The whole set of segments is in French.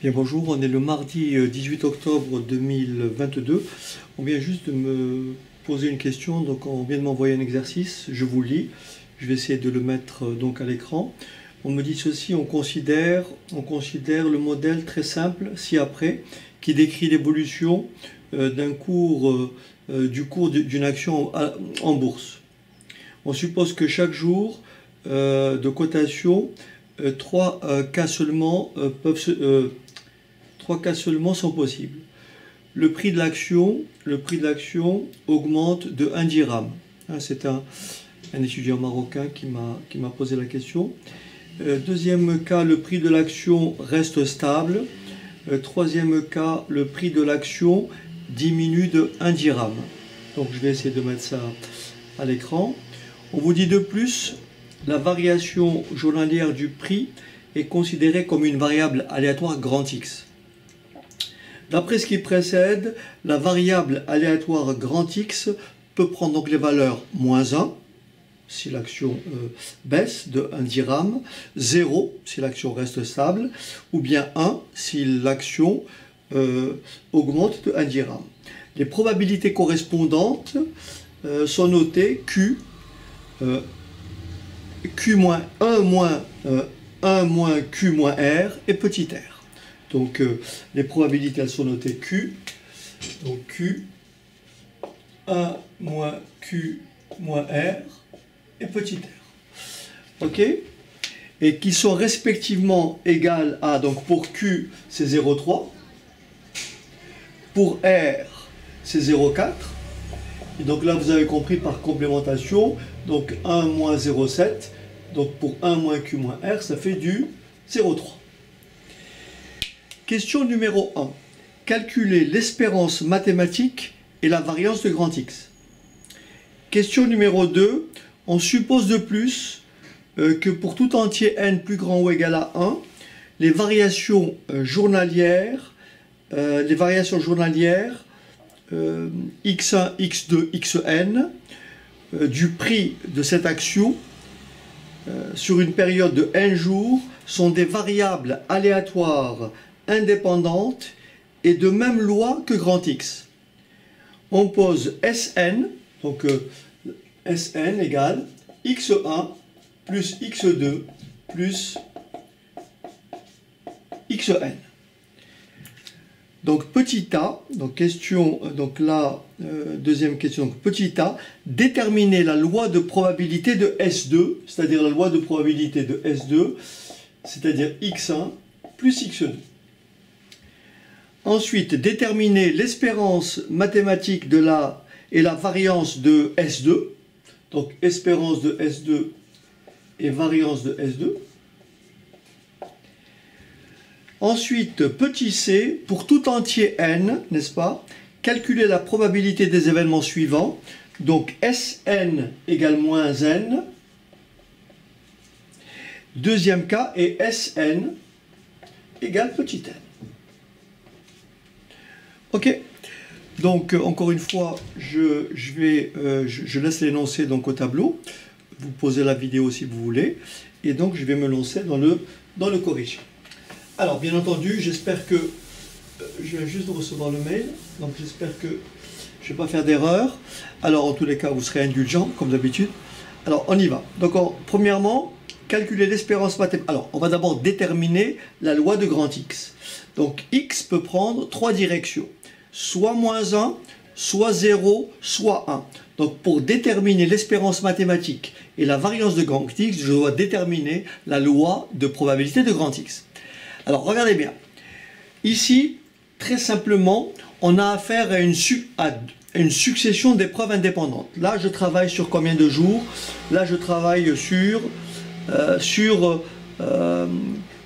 Bien bonjour, on est le mardi 18 euh, octobre 2022. On vient juste de me poser une question, donc on vient de m'envoyer un exercice, je vous lis, je vais essayer de le mettre euh, donc à l'écran. On me dit ceci, on considère, on considère le modèle très simple ci-après qui décrit l'évolution euh, d'un cours, du cours d'une action en bourse. On suppose que chaque jour de cotation, trois cas seulement peuvent se trois cas seulement sont possibles. Le prix de l'action, le prix de l'action augmente de 1 dirham. Hein, c'est un, étudiant marocain qui m'a posé la question. Euh, deuxième cas, le prix de l'action reste stable. Euh, troisième cas, le prix de l'action diminue de 1 dirham. Donc je vais essayer de mettre ça à l'écran. On vous dit de plus, la variation journalière du prix est considérée comme une variable aléatoire grand X. D'après ce qui précède, la variable aléatoire grand X peut prendre donc les valeurs moins 1 si l'action euh, baisse de 1 dirham, 0 si l'action reste stable, ou bien 1 si l'action euh, augmente de 1 dirham. Les probabilités correspondantes euh, sont notées Q, Q 1 moins 1 moins Q moins R et petit r. Donc euh, les probabilités elles sont notées Q. Donc Q, 1 moins Q moins R et petit r. OK? Et qui sont respectivement égales à, donc pour Q c'est 0,3, pour R c'est 0,4. Et donc là vous avez compris par complémentation, donc 1 moins 0,7, donc pour 1 moins Q moins R ça fait du 0,3. Question numéro 1. Calculer l'espérance mathématique et la variance de grand X. Question numéro 2. On suppose de plus euh, que pour tout entier n plus grand ou égal à 1, les variations euh, journalières, euh, les variations journalières x1, x2, xn du prix de cette action sur une période de n jours sont des variables aléatoires indépendante et de même loi que grand X. On pose Sn, donc euh, Sn égale x1 plus x2 plus xn. Donc petit a, donc question, donc là, euh, deuxième question, donc petit a, déterminer la loi de probabilité de S2, c'est-à-dire la loi de probabilité de S2, c'est-à-dire x1 plus x2. Ensuite, déterminer l'espérance mathématique de la et la variance de S2. Donc, espérance de S2 et variance de S2. Ensuite, petit c, pour tout entier n, n'est-ce pas? Calculer la probabilité des événements suivants. Donc, Sn égale moins n. Deuxième cas, et Sn égale petit n. Ok donc euh, encore une fois, je, vais, euh, je, laisse l'énoncé au tableau. Vous posez la vidéo si vous voulez. Et donc je vais me lancer dans le, dans le corrige. Alors bien entendu, j'espère que... Euh, je viens juste de recevoir le mail. Donc j'espère que je ne vais pas faire d'erreur. Alors en tous les cas, vous serez indulgent comme d'habitude. Alors on y va. Donc premièrement, calculer l'espérance mathématique. Alors on va d'abord déterminer la loi de grand X. Donc X peut prendre trois directions soit moins 1, soit 0, soit 1. Donc pour déterminer l'espérance mathématique et la variance de grand X, je dois déterminer la loi de probabilité de grand X. Alors regardez bien. Ici, très simplement, on a affaire à une, succession d'épreuves indépendantes. Là, je travaille sur combien de jours? Là, je travaille sur, euh, sur euh,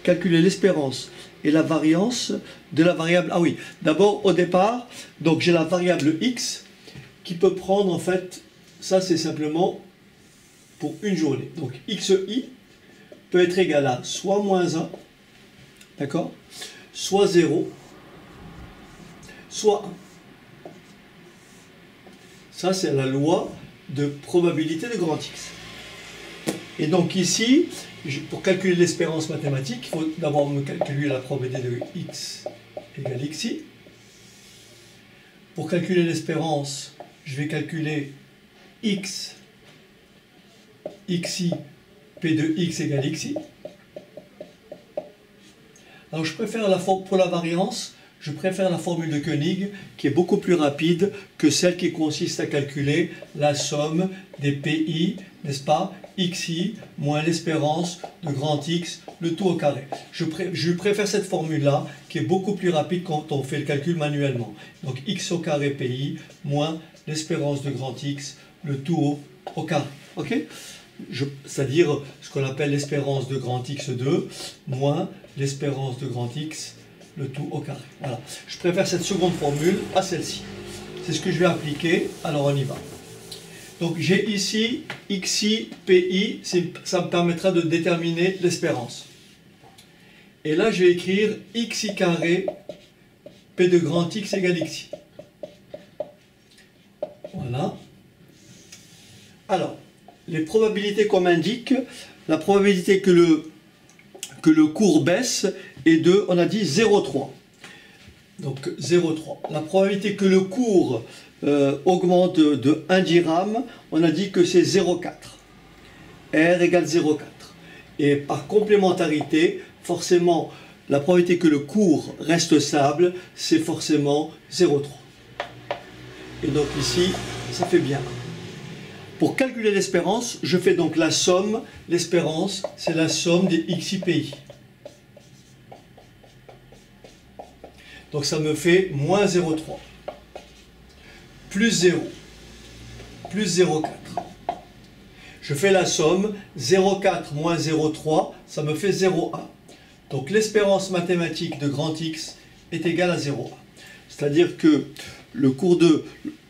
calculer l'espérance et la variance de la variable. Ah oui, d'abord au départ, donc j'ai la variable x qui peut prendre en fait, ça c'est simplement pour une journée. Donc xi peut être égal à soit moins 1, d'accord, soit 0, soit 1. Ça c'est la loi de probabilité de grand X. Et donc ici, pour calculer l'espérance mathématique, il faut d'abord me calculer la probabilité de x égale xi. Pour calculer l'espérance, je vais calculer x, xi, p de x égale xi. Alors je préfère la pour la variance, je préfère la formule de Koenig qui est beaucoup plus rapide que celle qui consiste à calculer la somme des PI, n'est-ce pas, xi moins l'espérance de grand X, le tout au carré. Je, préfère cette formule-là qui est beaucoup plus rapide quand on fait le calcul manuellement. Donc x au carré PI moins l'espérance de grand X, le tout au, carré. Ok? C'est-à-dire ce qu'on appelle l'espérance de grand X2 moins l'espérance de grand X le tout au carré. Voilà. Je préfère cette seconde formule à celle-ci. C'est ce que je vais appliquer, alors on y va. Donc j'ai ici xi, pi, ça me permettra de déterminer l'espérance. Et là je vais écrire xi carré, p de grand x égale xi. Voilà. Alors, les probabilités qu'on m'indique, la probabilité que le, que le cours baisse est de, on a dit 0,3. Donc 0,3. La probabilité que le cours euh, augmente de 1 dirham, on a dit que c'est 0,4. R égale 0,4. Et par complémentarité, forcément, la probabilité que le cours reste stable, c'est forcément 0,3. Et donc ici, ça fait bien. Pour calculer l'espérance, je fais donc la somme. L'espérance, c'est la somme des XIPI. Donc ça me fait moins 0,3. Plus 0. Plus 0,4. Je fais la somme. 0,4 moins 0,3, ça me fait 0,1. Donc l'espérance mathématique de grand X est égale à 0,1. C'est-à-dire que le cours de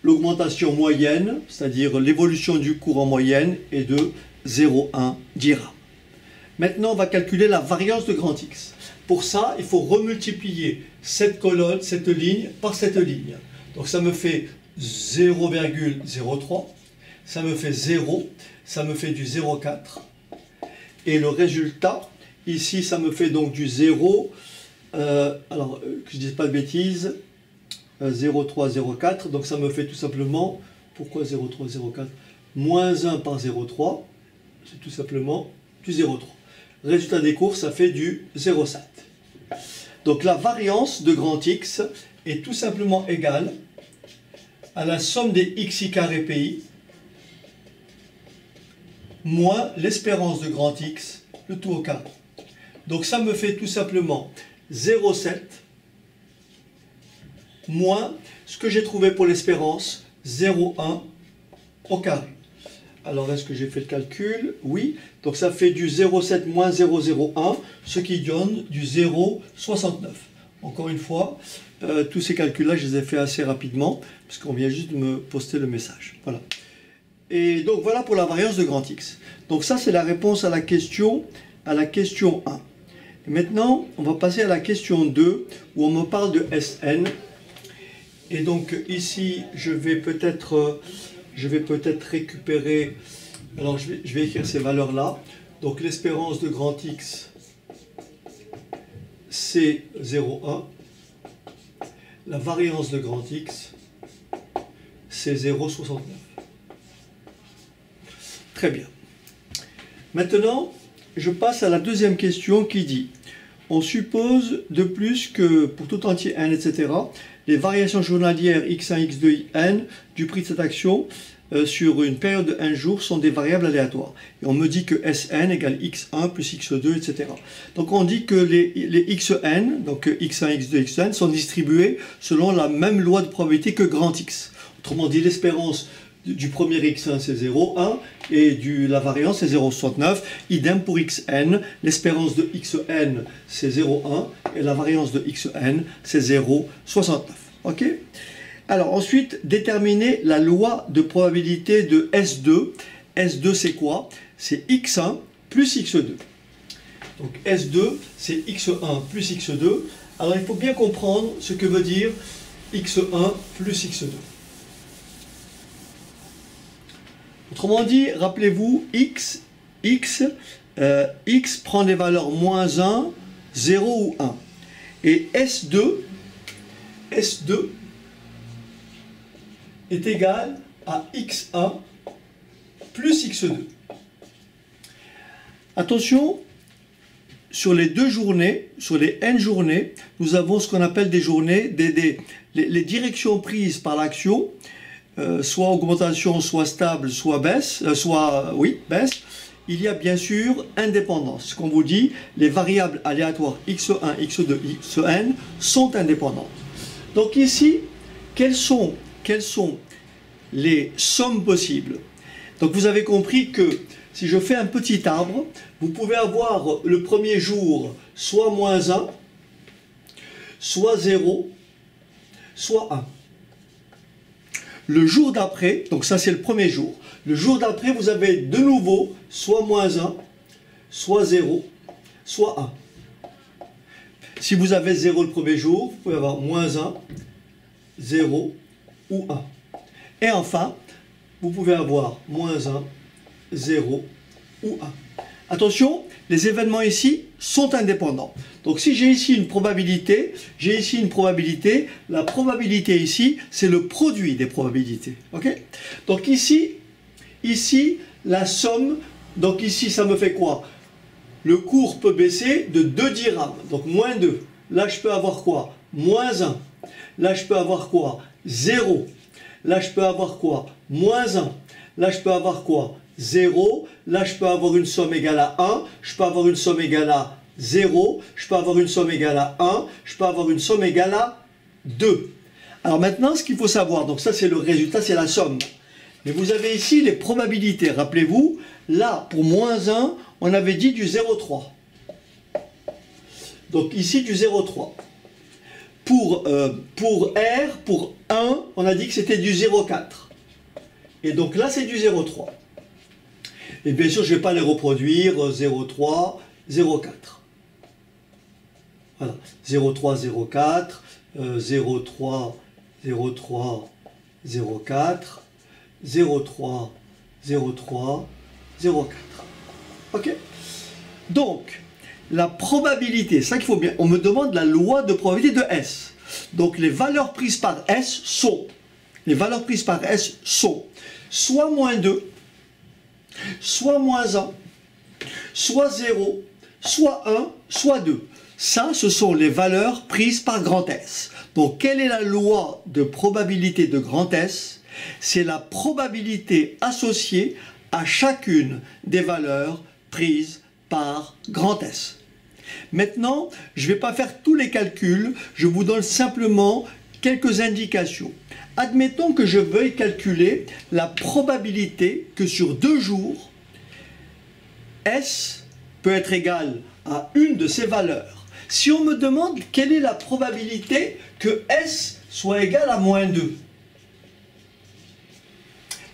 l'augmentation moyenne, c'est-à-dire l'évolution du cours en moyenne, est de 0,1 dirham. Maintenant, on va calculer la variance de grand X. Pour ça, il faut remultiplier cette colonne, cette ligne, par cette ligne. Donc ça me fait 0,03, ça me fait 0, ça me fait du 0,4. Et le résultat, ici, ça me fait donc du 0, euh, alors euh, que je ne dise pas de bêtises, 0,3, euh, 0,4, donc ça me fait tout simplement, pourquoi 0,3, 0,4 Moins 1 par 0,3, c'est tout simplement du 0,3. Résultat des cours, ça fait du 0,7. Donc la variance de grand X est tout simplement égale à la somme des xi carré pi moins l'espérance de grand X, le tout au carré. Donc ça me fait tout simplement 0,7 moins ce que j'ai trouvé pour l'espérance, 0,1 au carré. Alors, est-ce que j'ai fait le calcul? Oui. Donc, ça fait du 0,7 moins 0,01, ce qui donne du 0,69. Encore une fois, euh, tous ces calculs-là, je les ai fait assez rapidement, puisqu'on vient juste de me poster le message. Voilà. Et donc, voilà pour la variance de grand X. Donc, ça, c'est la réponse à la question, à la question 1. Et maintenant, on va passer à la question 2, où on me parle de Sn. Et donc, ici, je vais peut-être je vais peut-être récupérer, alors je vais, écrire ces valeurs-là. Donc l'espérance de grand X, c'est 0,1. La variance de grand X, c'est 0,69. Très bien. Maintenant, je passe à la deuxième question qui dit on suppose de plus que pour tout entier n, etc., les variations journalières x1, x2, n du prix de cette action euh, sur une période de 1 jour sont des variables aléatoires. Et on me dit que Sn égale x1 plus x2, etc. Donc on dit que les, xn, donc x1, x2, xn, sont distribués selon la même loi de probabilité que grand X. Autrement dit, l'espérance du premier x1 c'est 0,1 et la variance c'est 0,69. Idem pour xn, l'espérance de xn c'est 0,1 et la variance de xn c'est 0,69. Ok? Alors ensuite, déterminer la loi de probabilité de S2. S2 c'est quoi? C'est x1 plus x2. Donc S2 c'est x1 plus x2. Alors il faut bien comprendre ce que veut dire x1 plus x2. Autrement dit, rappelez-vous, x x, euh, x prend des valeurs moins 1, 0 ou 1. Et S2, S2 est égal à x1 plus x2. Attention, sur les deux journées, sur les n journées, nous avons ce qu'on appelle des journées, des, les, directions prises par l'action, euh, soit augmentation, soit stable, soit baisse, euh, soit, oui, baisse, il y a bien sûr indépendance. Comme vous dit, les variables aléatoires x1, x2, xn sont indépendantes. Donc ici, quelles sont, quelles sont les sommes possibles Donc vous avez compris que si je fais un petit arbre, vous pouvez avoir le premier jour soit moins 1, soit 0, soit 1. Le jour d'après, donc ça c'est le premier jour, le jour d'après vous avez de nouveau soit moins 1, soit 0, soit 1. Si vous avez 0 le premier jour, vous pouvez avoir moins 1, 0 ou 1. Et enfin, vous pouvez avoir moins 1, 0 ou 1. Attention, les événements ici sont indépendants. Donc si j'ai ici une probabilité, j'ai ici une probabilité, la probabilité ici, c'est le produit des probabilités. ok? Donc ici, ici, la somme, donc ici ça me fait quoi? Le cours peut baisser de 2 dirhams, donc moins 2. Là je peux avoir quoi? Moins 1. Là je peux avoir quoi? 0. Là je peux avoir quoi? Moins 1. Là je peux avoir quoi? 0. Là, je peux avoir une somme égale à 1. Je peux avoir une somme égale à 0. Je peux avoir une somme égale à 1. Je peux avoir une somme égale à 2. Alors maintenant, ce qu'il faut savoir, donc ça c'est le résultat, c'est la somme. Mais vous avez ici les probabilités. Rappelez-vous, là, pour moins 1, on avait dit du 0,3. Donc ici, du 0,3. Pour, euh, pour R, pour 1, on a dit que c'était du 0,4. Et donc là, c'est du 0,3. Et bien sûr, je ne vais pas les reproduire 0,3, 0,4. Voilà, 0,3, 0,4, 0,3, 0,3, 0,4, 0,3, 0,3, 0,4. OK Donc, la probabilité, ça qu'il faut bien, on me demande la loi de probabilité de S. Donc, les valeurs prises par S sont, les valeurs prises par S sont soit moins 2, soit moins 1, soit 0, soit 1, soit 2. Ça, ce sont les valeurs prises par grand S. Donc, quelle est la loi de probabilité de grand S? C'est la probabilité associée à chacune des valeurs prises par grand S. Maintenant, je ne vais pas faire tous les calculs, je vous donne simplement quelques indications. Admettons que je veuille calculer la probabilité que sur deux jours, S peut être égal à une de ces valeurs. Si on me demande quelle est la probabilité que S soit égal à moins 2,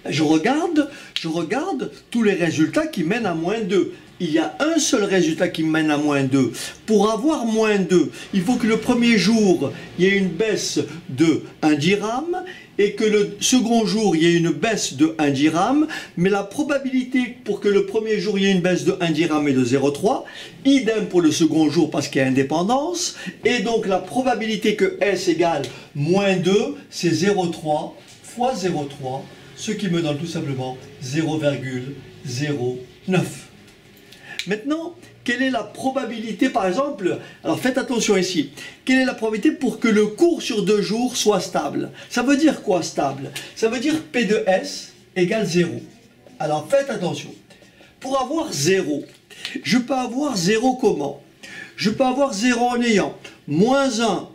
je regarde, je regarde tous les résultats qui mènent à moins 2 il y a un seul résultat qui mène à moins 2. Pour avoir moins 2, il faut que le premier jour, il y ait une baisse de 1 dirham et que le second jour, il y ait une baisse de 1 dirham. Mais la probabilité pour que le premier jour, il y ait une baisse de 1 dirham est de 0,3. Idem pour le second jour parce qu'il y a indépendance. Et donc la probabilité que S égale moins 2, c'est 0,3 fois 0,3, ce qui me donne tout simplement 0,09. Maintenant, quelle est la probabilité, par exemple, alors faites attention ici, quelle est la probabilité pour que le cours sur deux jours soit stable? Ça veut dire quoi stable? Ça veut dire P de S égale 0. Alors faites attention. Pour avoir 0, je peux avoir 0 comment? Je peux avoir 0 en ayant moins 1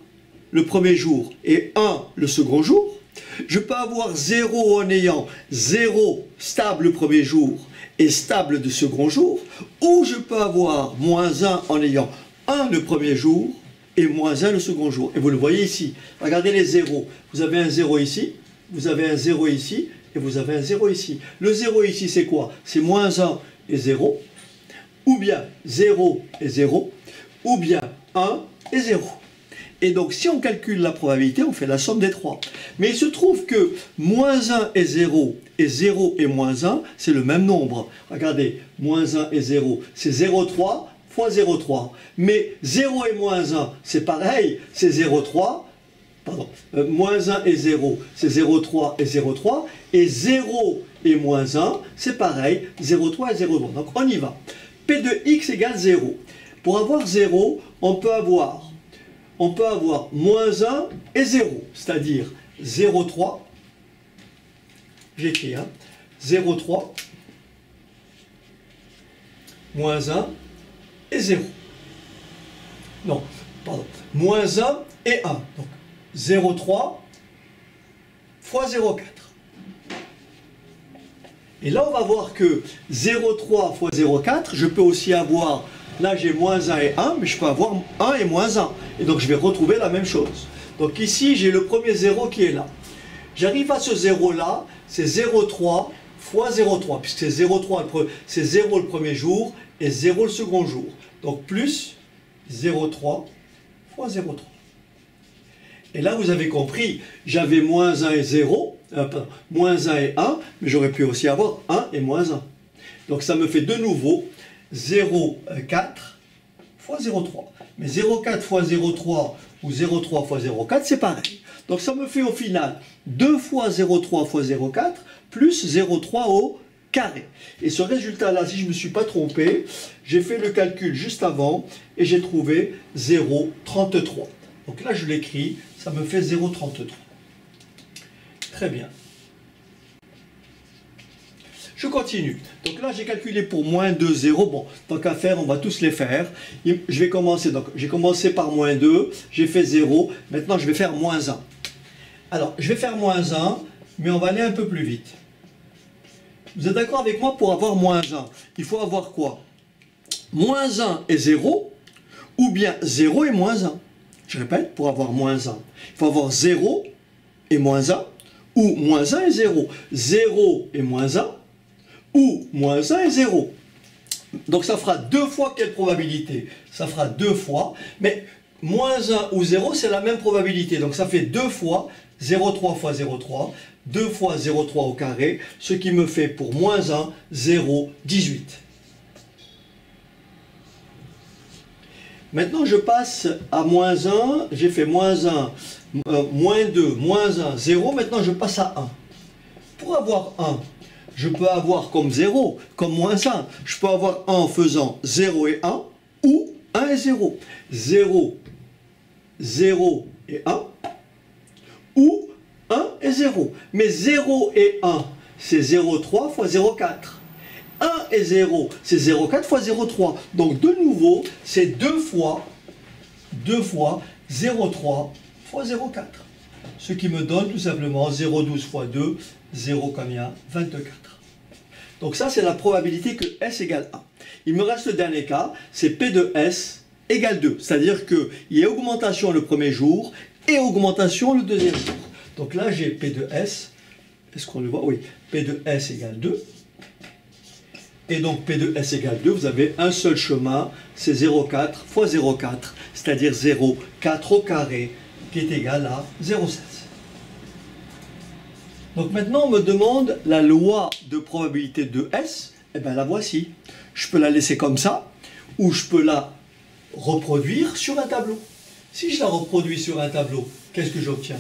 le premier jour et 1 le second jour. Je peux avoir 0 en ayant 0 stable le premier jour et stable de second jour, ou je peux avoir moins 1 en ayant 1 le premier jour et moins 1 le second jour. Et vous le voyez ici. Regardez les zéros. Vous avez un 0 ici, vous avez un 0 ici, et vous avez un 0 ici. Le 0 ici, c'est quoi? C'est moins 1 et 0, ou bien 0 et 0, ou bien 1 et 0. Et donc, si on calcule la probabilité, on fait la somme des trois. Mais il se trouve que moins 1 et 0 et 0 et moins 1, c'est le même nombre. Regardez, moins 1 et 0, c'est 0,3 fois 0,3. Mais 0 et moins 1, c'est pareil, c'est 0,3. Pardon, euh, moins 1 et 0, c'est 0,3 et 0,3. Et 0 et moins 1, c'est pareil, 0,3 et 0,3. Donc on y va. P de x égale 0. Pour avoir 0, on peut avoir, on peut avoir moins 1 et 0, c'est-à-dire 0,3, j'écris, hein, 0,3, moins 1 et 0. Non, pardon, moins 1 et 1. Donc 0,3 fois 0,4. Et là, on va voir que 0,3 fois 0,4, je peux aussi avoir, là j'ai moins 1 et 1, mais je peux avoir 1 et moins 1. Et donc je vais retrouver la même chose. Donc ici, j'ai le premier 0 qui est là. J'arrive à ce 0 là, c'est 0,3 fois 0,3, puisque c'est 0,3, c'est 0 le premier jour et 0 le second jour. Donc plus 0,3 fois 0,3. Et là, vous avez compris, j'avais moins 1 et 0, euh, moins 1 et 1, mais j'aurais pu aussi avoir 1 et moins 1. Donc ça me fait de nouveau 0,4 fois 0,3. Mais 0,4 fois 0,3 ou 0,3 fois 0,4, c'est pareil. Donc ça me fait au final 2 fois 0,3 fois 0,4 plus 0,3 au carré. Et ce résultat-là, si je ne me suis pas trompé, j'ai fait le calcul juste avant et j'ai trouvé 0,33. Donc là, je l'écris, ça me fait 0,33. Très bien. Continue. Donc là, j'ai calculé pour moins 2, 0. Bon, tant qu'à faire, on va tous les faire. Je vais commencer. Donc, j'ai commencé par moins 2, j'ai fait 0. Maintenant, je vais faire moins 1. Alors, je vais faire moins 1, mais on va aller un peu plus vite. Vous êtes d'accord avec moi pour avoir moins 1 Il faut avoir quoi? Moins 1 et 0, ou bien 0 et moins 1. Je répète, pour avoir moins 1, il faut avoir 0 et moins 1, ou moins 1 et 0. 0 et moins 1, ou moins 1 et 0. Donc ça fera deux fois quelle probabilité? Ça fera deux fois, mais moins 1 ou 0, c'est la même probabilité. Donc ça fait deux fois 0,3 fois 0,3, 2 fois 0,3 au carré, ce qui me fait pour moins 1, 0,18. Maintenant, je passe à moins 1, j'ai fait moins 1, euh, moins 2, moins 1, 0, maintenant je passe à 1. Pour avoir 1, je peux avoir comme 0, comme moins 1. Je peux avoir 1 en faisant 0 et 1, ou 1 et 0. 0, 0 et 1, ou 1 et 0. Mais 0 et 1, c'est 0,3 fois 0,4. 1 et 0, c'est 0,4 fois 0,3. Donc de nouveau, c'est 2 fois, 2 fois 0,3 fois 0,4. Ce qui me donne tout simplement 0,12 fois 2, 0 combien 24. Donc ça, c'est la probabilité que S égale 1. Il me reste le dernier cas, c'est P de S égale 2. C'est-à-dire qu'il y a augmentation le premier jour et augmentation le deuxième jour. Donc là, j'ai P de S. Est-ce qu'on le voit? Oui. P de S égale 2. Et donc P de S égale 2, vous avez un seul chemin, c'est 0,4 fois 0,4, c'est-à-dire 0,4 au carré, qui est égal à 0,16. Donc maintenant, on me demande la loi de probabilité de S. Eh bien, la voici. Je peux la laisser comme ça, ou je peux la reproduire sur un tableau. Si je la reproduis sur un tableau, qu'est-ce que j'obtiens?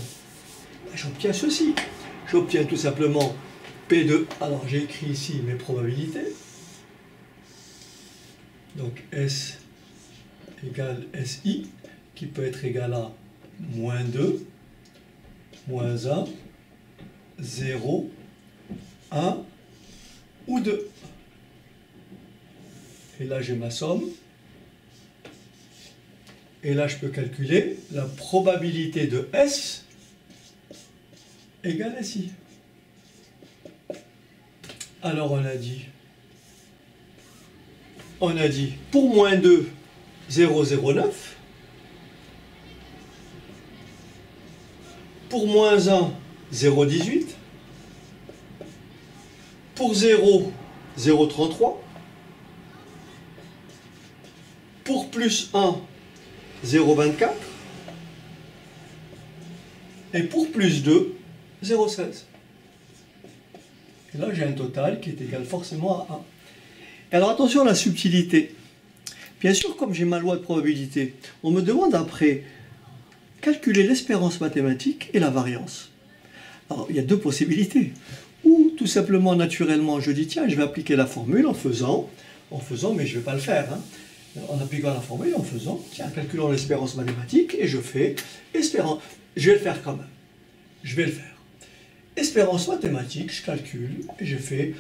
Ben, J'obtiens ceci. J'obtiens tout simplement P de... Alors, j'ai écrit ici mes probabilités. Donc, S égale SI, qui peut être égal à moins 2, moins 1, 0, 1 ou 2. Et là, j'ai ma somme. Et là, je peux calculer la probabilité de S égale SI. Alors, on a dit, on a dit, pour moins 2, 0,09. Pour moins 1, 0,18. Pour 0, 0,33. Pour plus 1, 0,24. Et pour plus 2, 0,16. Et là, j'ai un total qui est égal forcément à 1. alors attention à la subtilité. Bien sûr, comme j'ai ma loi de probabilité, on me demande après calculer l'espérance mathématique et la variance. Alors, il y a deux possibilités. Ou tout simplement, naturellement, je dis, tiens, je vais appliquer la formule en faisant, en faisant, mais je ne vais pas le faire, hein. en appliquant la formule, en faisant, tiens, calculant l'espérance mathématique, et je fais espérance. Je vais le faire quand même. Je vais le faire. Espérance mathématique, je calcule, et je fais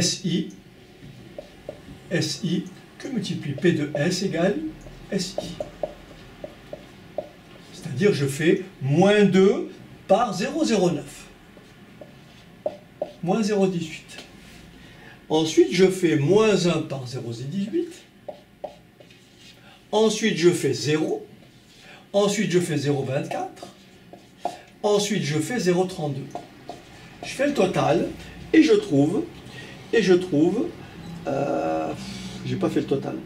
SI, SI, que multiplie P de S égale SI. C'est-à-dire je fais moins 2 par 0,09. Moins 0,18. Ensuite, je fais moins 1 par 0,18. Ensuite, je fais 0. Ensuite, je fais 0,24. Ensuite, je fais 0,32. Je fais le total et je trouve, et je trouve, euh, j'ai pas fait le total,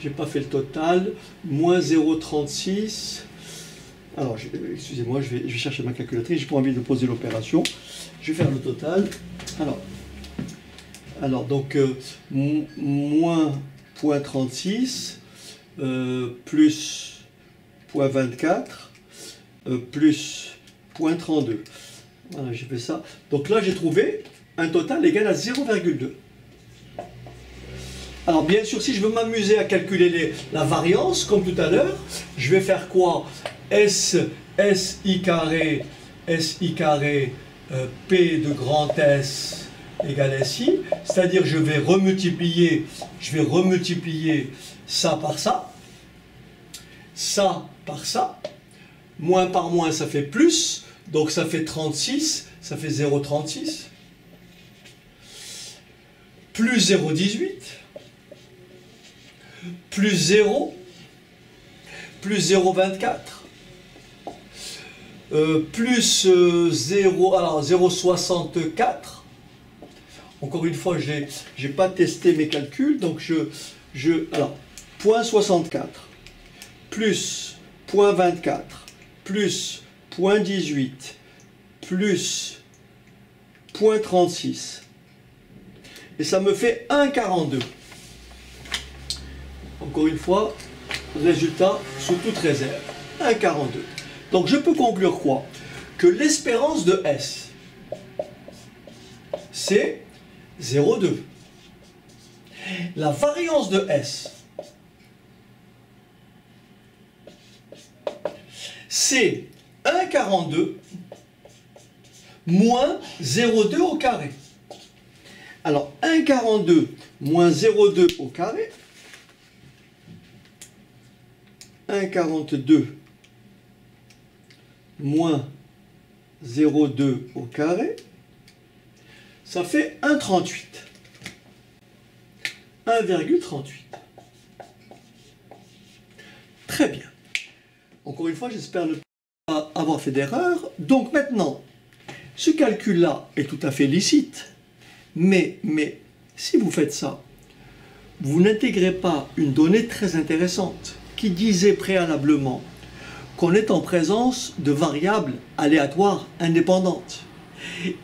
j'ai pas fait le total, moins 0,36, alors excusez-moi, je vais, chercher ma calculatrice, j'ai pas envie de poser l'opération, je vais faire le total, alors, alors donc, euh, moins 0,36, euh, plus 0,24, euh, plus 0,32. Voilà, j'ai fait ça. Donc là, j'ai trouvé un total égal à 0,2. Alors bien sûr, si je veux m'amuser à calculer la variance, comme tout à l'heure, je vais faire quoi? S, S i carré, S i carré, euh, P de grand S égale SI, c'est-à-dire je vais remultiplier, je vais remultiplier ça par ça, ça par ça, moins par moins ça fait plus, donc ça fait 36, ça fait 0,36, plus 0,18, plus 0, plus 0,24, euh, plus 0, euh, alors 0,64. Encore une fois, je n'ai pas testé mes calculs, donc je, je alors, 0,64 plus 0,24 plus 0,18 plus 0,36 et ça me fait 1,42. Encore une fois, résultat sous toute réserve, 1,42. Donc je peux conclure quoi? Que l'espérance de S, c'est 0,2. La variance de S, c'est 1,42 moins 0,2 au carré. Alors 1,42 moins 0,2 au carré, 1,42 moins 0,2 au carré, ça fait 1,38. 1,38. Très bien. Encore une fois, j'espère ne pas avoir fait d'erreur. Donc maintenant, ce calcul-là est tout à fait licite. Mais, mais si vous faites ça, vous n'intégrez pas une donnée très intéressante qui disait préalablement qu'on est en présence de variables aléatoires indépendantes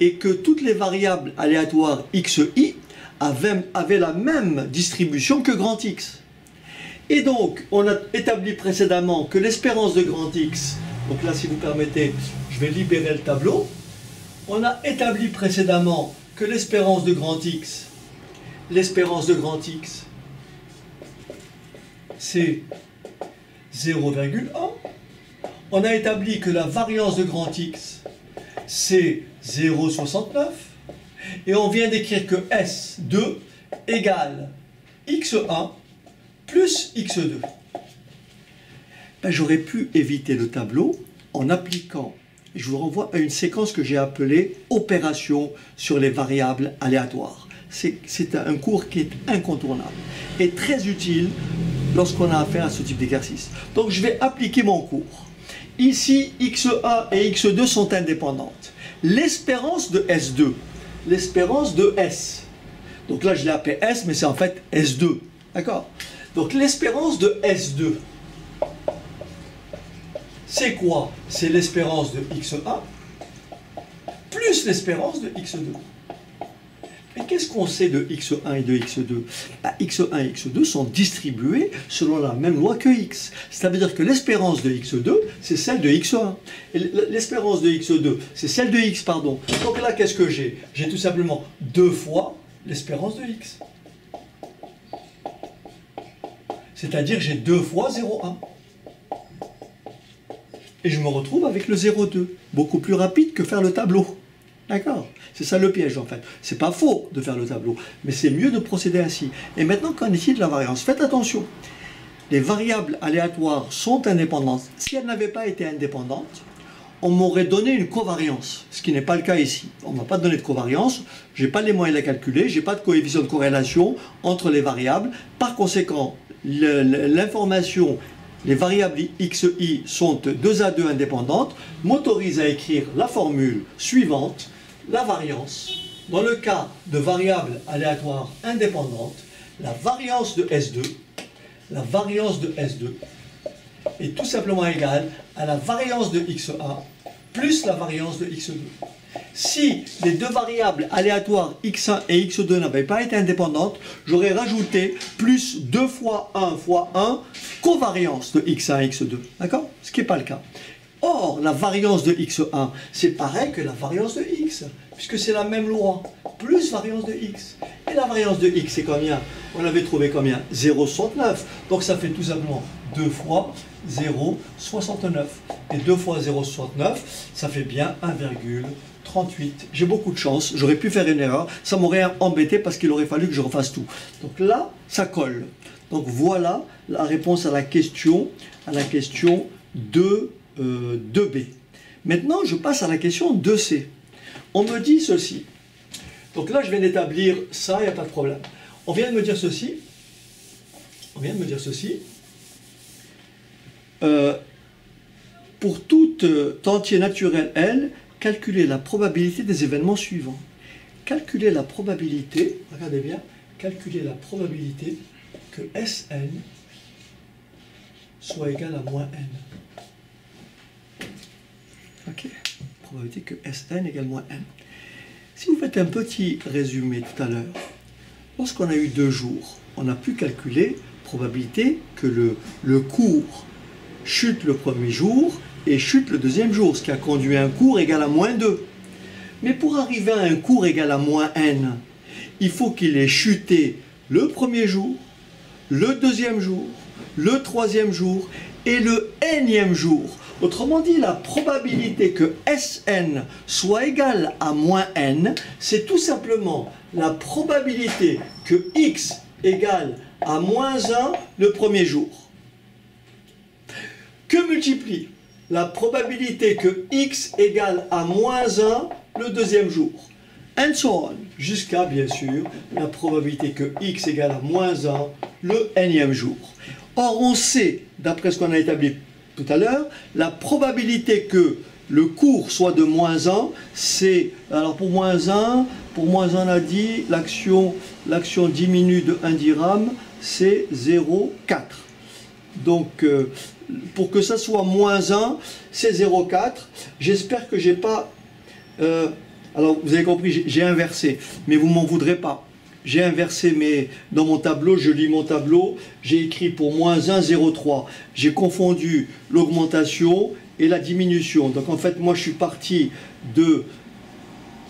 et que toutes les variables aléatoires xi avaient, avaient la même distribution que grand X. Et donc, on a établi précédemment que l'espérance de grand X, donc là, si vous permettez, je vais libérer le tableau, on a établi précédemment que l'espérance de grand X, l'espérance de grand X, c'est 0,1. On a établi que la variance de grand X, c'est 0,69. Et on vient d'écrire que S2 égale X1 plus X2. Ben, J'aurais pu éviter le tableau en appliquant, je vous renvoie à une séquence que j'ai appelée opération sur les variables aléatoires. C'est un cours qui est incontournable et très utile lorsqu'on a affaire à ce type d'exercice. Donc je vais appliquer mon cours. Ici, x1 et x2 sont indépendantes. L'espérance de S2, l'espérance de S, donc là je l'ai appelé S, mais c'est en fait S2, d'accord? Donc l'espérance de S2, c'est quoi? C'est l'espérance de x1 plus l'espérance de x2. Mais qu'est-ce qu'on sait de x1 et de x2 x1 et x2 sont distribués selon la même loi que x. Ça veut dire que l'espérance de x2, c'est celle de x1. Et l'espérance de x2, c'est celle de x, pardon. Donc là, qu'est-ce que j'ai? J'ai tout simplement deux fois l'espérance de x. C'est-à-dire j'ai deux fois 0,1. Et je me retrouve avec le 0,2. Beaucoup plus rapide que faire le tableau. D'accord C'est ça le piège en fait. C'est pas faux de faire le tableau, mais c'est mieux de procéder ainsi. Et maintenant, qu'en est-il de la variance Faites attention. Les variables aléatoires sont indépendantes. Si elles n'avaient pas été indépendantes, on m'aurait donné une covariance, ce qui n'est pas le cas ici. On ne m'a pas donné de covariance, je n'ai pas les moyens de la calculer, je n'ai pas de coefficient de corrélation entre les variables. Par conséquent, l'information, les variables xi sont 2 à 2 indépendantes, m'autorise à écrire la formule suivante la variance, dans le cas de variables aléatoires indépendantes, la variance de S2, la variance de S2 est tout simplement égale à la variance de XA plus la variance de X2. Si les deux variables aléatoires x1 et x2 n'avaient pas été indépendantes, j'aurais rajouté plus 2 fois 1 fois 1 covariance de x1 et x2. D'accord? Ce qui n'est pas le cas. Or, la variance de x1, c'est pareil que la variance de x, puisque c'est la même loi, plus variance de x. Et la variance de x, c'est combien? On avait trouvé combien? 0,69. Donc ça fait tout simplement 2 fois 0,69. Et 2 fois 0,69, ça fait bien 1,38. J'ai beaucoup de chance, j'aurais pu faire une erreur, ça m'aurait embêté parce qu'il aurait fallu que je refasse tout. Donc là, ça colle. Donc voilà la réponse à la question, à la question de 2b. Euh, Maintenant, je passe à la question 2c. On me dit ceci. Donc là, je viens d'établir ça, il n'y a pas de problème. On vient de me dire ceci. On vient de me dire ceci. Euh, pour tout entier naturel L, calculer la probabilité des événements suivants. Calculer la probabilité, regardez bien, calculer la probabilité que Sn soit égal à moins n. Ok Probabilité que Sn égale moins n. Si vous faites un petit résumé tout à l'heure, lorsqu'on a eu deux jours, on a pu calculer probabilité que le, le cours chute le premier jour et chute le deuxième jour, ce qui a conduit à un cours égal à moins 2. Mais pour arriver à un cours égal à moins n, il faut qu'il ait chuté le premier jour, le deuxième jour, le troisième jour et le énième jour. Autrement dit, la probabilité que Sn soit égal à moins n, c'est tout simplement la probabilité que x égale à moins 1 le premier jour. Que multiplie la probabilité que x égale à moins 1 le deuxième jour? And so on, jusqu'à bien sûr la probabilité que x égale à moins 1 le énième jour. Or, on sait, d'après ce qu'on a établi tout à l'heure, la probabilité que le cours soit de moins 1, c'est, alors pour moins 1, pour moins 1 on a dit, l'action diminue de 1 dirham, c'est 0,4. Donc, euh, pour que ça soit moins 1, c'est 0,4. J'espère que j'ai pas... Euh, alors, vous avez compris, j'ai inversé, mais vous m'en voudrez pas j'ai inversé mes, dans mon tableau, je lis mon tableau, j'ai écrit pour moins 1,03. J'ai confondu l'augmentation et la diminution. Donc en fait, moi je suis parti de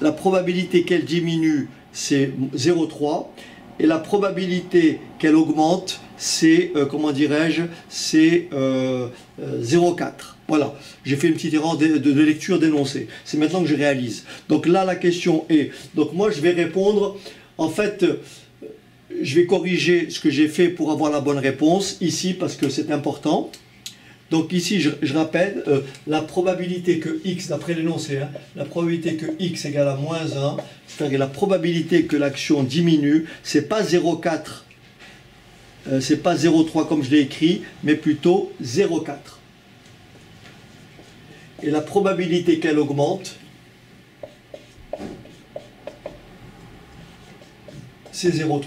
la probabilité qu'elle diminue, c'est 0,3. Et la probabilité qu'elle augmente, c'est, euh, comment dirais-je, c'est 0,4. Euh, euh, voilà, j'ai fait une petite erreur de, de lecture d'énoncé. C'est maintenant que je réalise. Donc là, la question est, donc moi je vais répondre en fait, je vais corriger ce que j'ai fait pour avoir la bonne réponse ici parce que c'est important. Donc ici, je, rappelle, euh, la probabilité que x, d'après l'énoncé, hein, la probabilité que x égale à moins 1, c'est-à-dire la probabilité que l'action diminue, c'est pas 0,4, euh, c'est pas 0,3 comme je l'ai écrit, mais plutôt 0,4. Et la probabilité qu'elle augmente, c'est 0,3.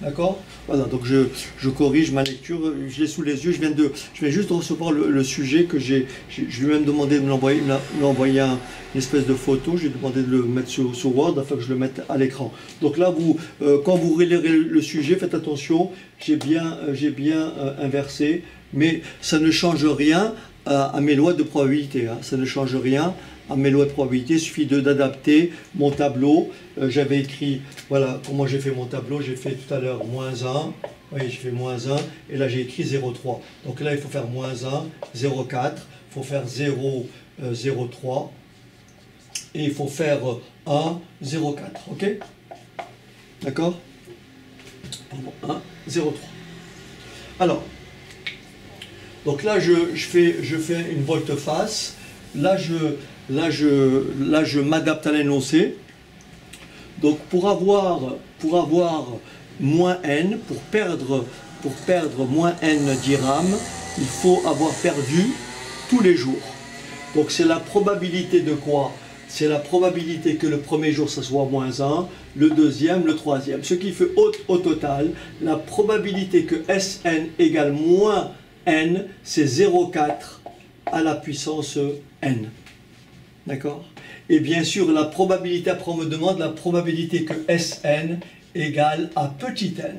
D'accord? Voilà, donc je, je, corrige ma lecture, je l'ai sous les yeux, je viens, de, je juste de recevoir le, sujet que j'ai, je lui ai même demandé de m'envoyer une espèce de photo, j'ai demandé de le mettre sur, Word afin que je le mette à l'écran. Donc là, vous, euh, quand vous relirez le sujet, faites attention, j'ai bien, euh, bien euh, inversé, mais ça ne change rien à, mes lois de probabilité, hein. ça ne change rien mes lois de probabilité, il suffit d'adapter mon tableau. Euh, j'avais écrit, voilà comment j'ai fait mon tableau, j'ai fait tout à l'heure moins 1, oui, j'ai fait moins 1, et là j'ai écrit 0,3. Donc là il faut faire moins 1, 0,4, il faut faire 0, 0,3, et il faut faire 1, 0,4, ok? D'accord? 1, 0,3. Alors, donc là je, je, fais, je fais une volte-face, là je, Là, je, m'adapte à l'énoncé. Donc, pour avoir, pour avoir moins n, pour perdre, pour perdre moins n dirhams, il faut avoir perdu tous les jours. Donc, c'est la probabilité de quoi? C'est la probabilité que le premier jour, ça soit moins 1, le deuxième, le troisième. Ce qui fait au, au total, la probabilité que Sn égale moins n, c'est 0,4 à la puissance n. D'accord Et bien sûr, la probabilité, après on me demande la probabilité que Sn égale à petit n.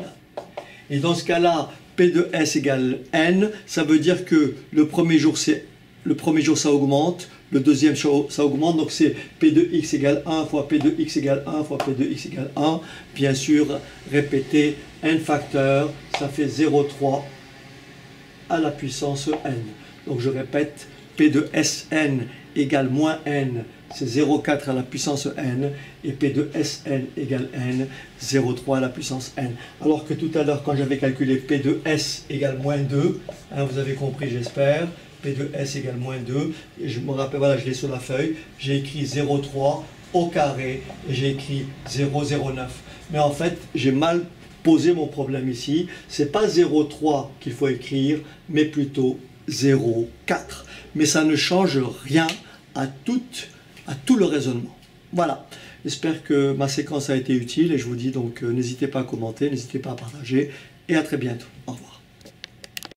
Et dans ce cas-là, P de S égale n, ça veut dire que le premier jour, c'est le premier jour ça augmente, le deuxième jour ça augmente, donc c'est P de x égale 1 fois P de x égale 1 fois P de x égale 1. Bien sûr, répéter n facteur, ça fait 0,3 à la puissance n. Donc je répète, P de Sn égale moins n, c'est 0,4 à la puissance n, et P de Sn égale n, 0,3 à la puissance n. Alors que tout à l'heure, quand j'avais calculé P de S égale moins 2, hein, vous avez compris j'espère, P de S égale moins 2, et je me rappelle, voilà, je l'ai sur la feuille, j'ai écrit 0,3 au carré, et j'ai écrit 0,09. Mais en fait, j'ai mal posé mon problème ici, c'est pas 0,3 qu'il faut écrire, mais plutôt 0,4 mais ça ne change rien à tout, le raisonnement. Voilà, j'espère que ma séquence a été utile et je vous dis donc euh, n'hésitez pas à commenter, n'hésitez pas à partager et à très bientôt. Au revoir.